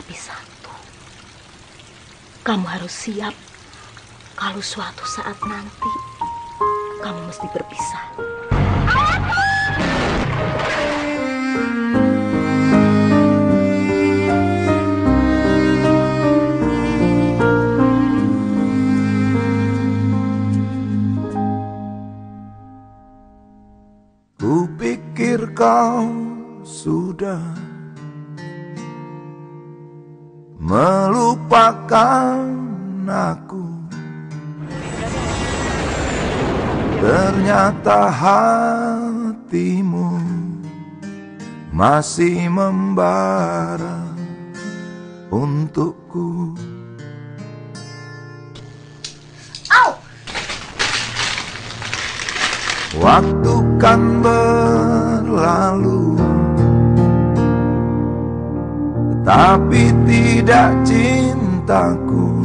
Tapi satu, kamu harus siap kalau suatu saat nanti kamu mesti berpisah. Kupikir kau sudah melupakan aku. Ternyata hatimu masih membara untukku. Waktu kan berlalu Tetapi tidak cintaku.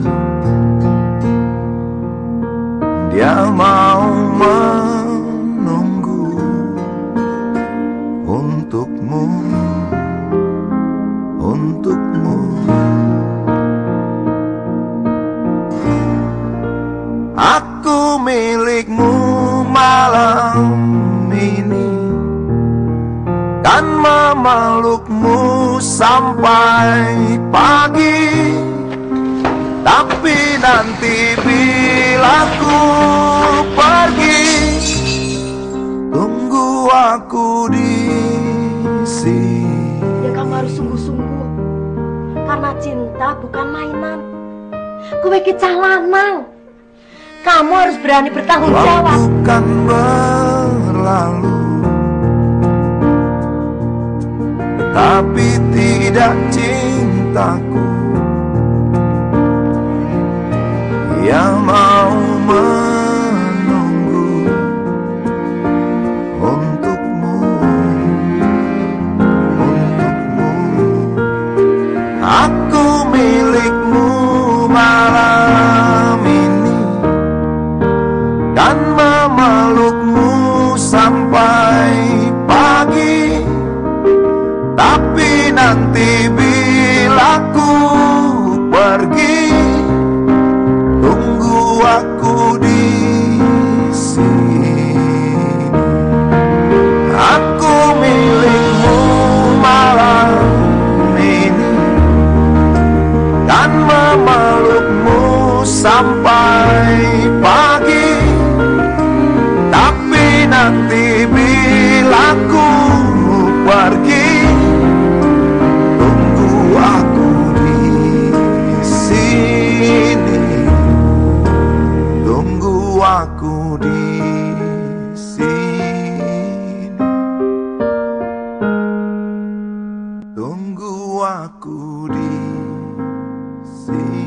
Dia mau menunggu Untukmu Untukmu. Aku milikmu malam Kan memelukmu sampai pagi Tapi nanti bila ku pergi Tunggu aku di sini Ya kamu harus sungguh-sungguh. Karena cinta bukan mainan. Kue kicah lanang. Kamu harus berani bertanggung jawab. Waktu cintaku Yang mau menunggu Untukmu Untukmu. Aku milikmu malam ini kan nanti bila ku pergi Tunggu aku di sini. Aku milihmu malam ini Dan memelukmu sampai aku di sini. Tunggu aku di sini.